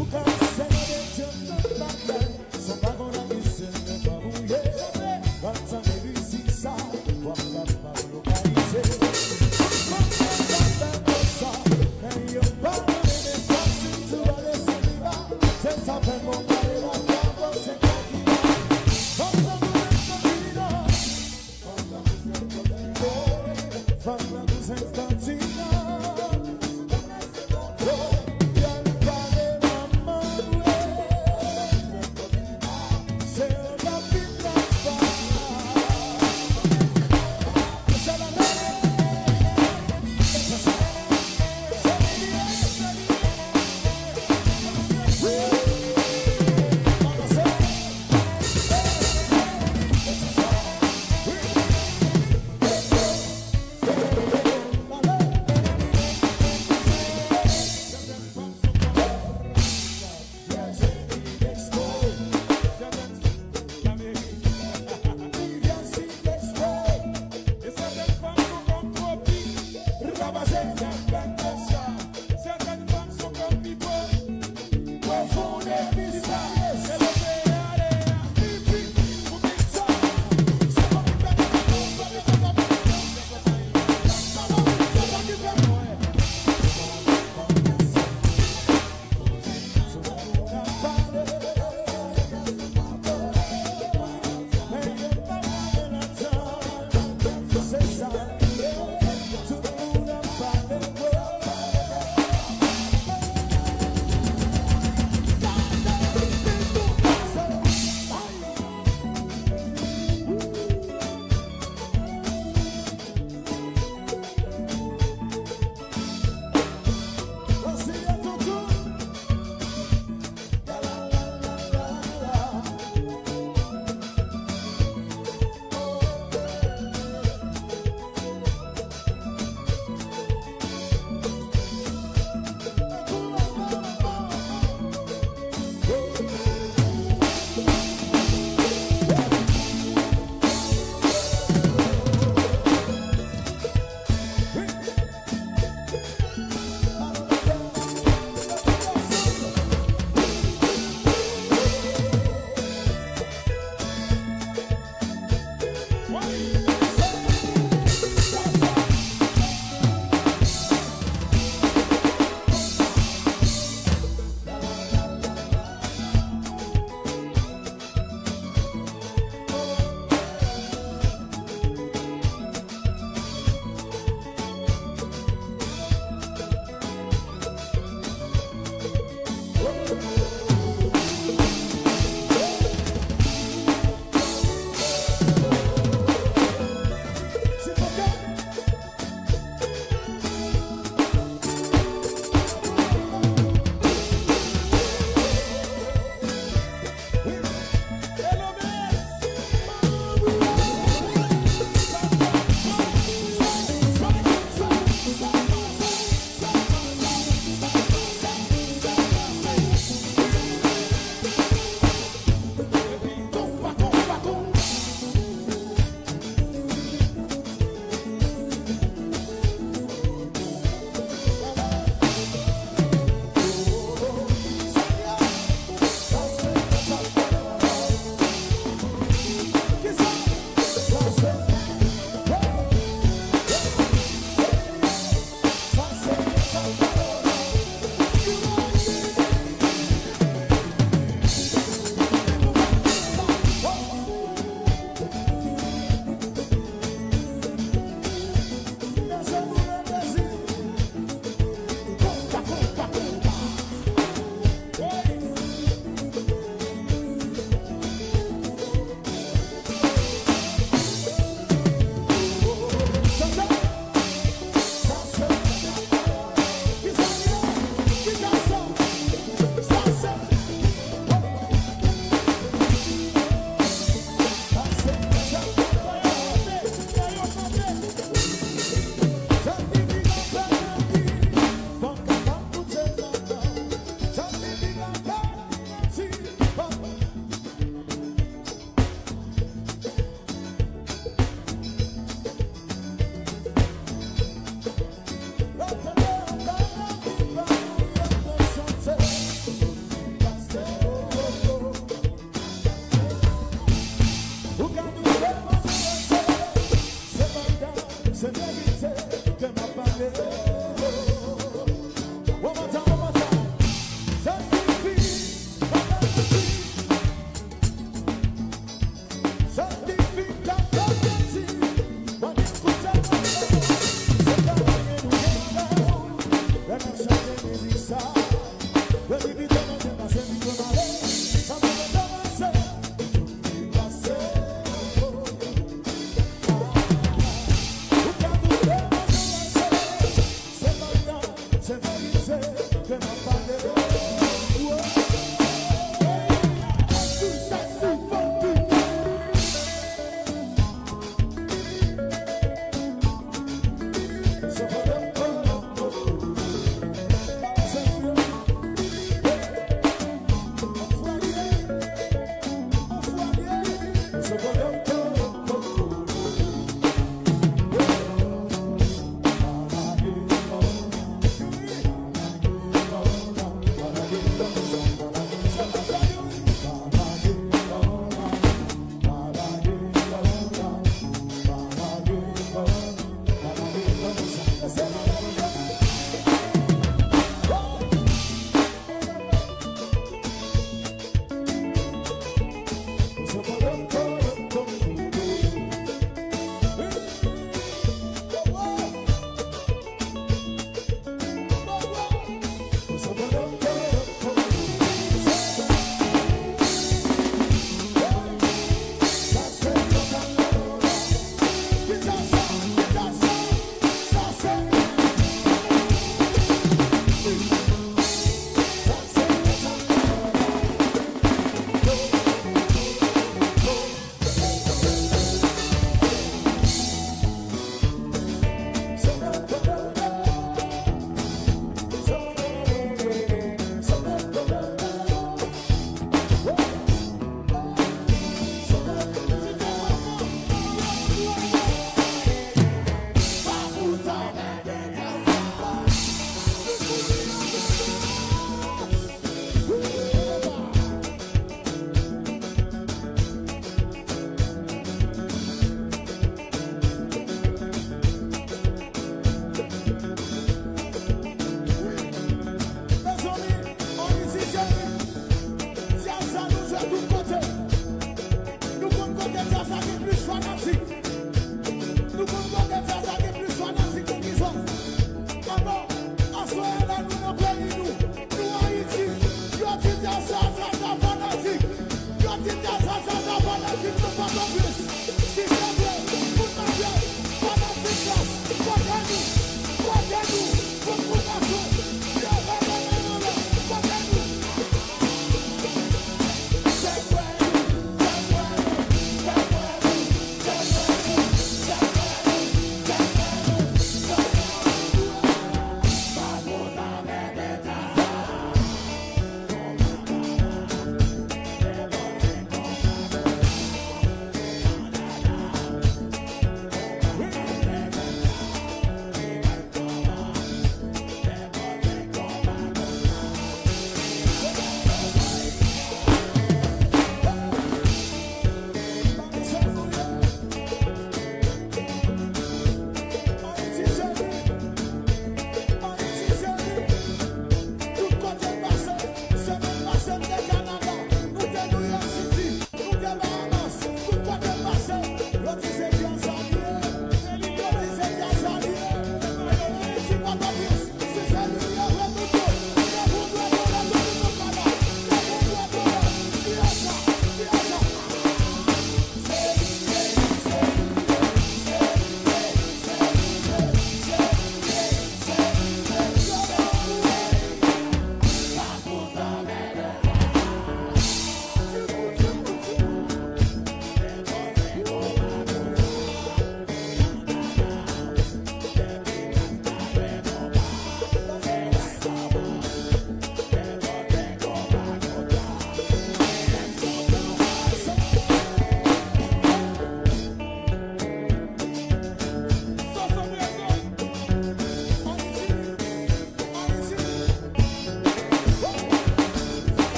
Who can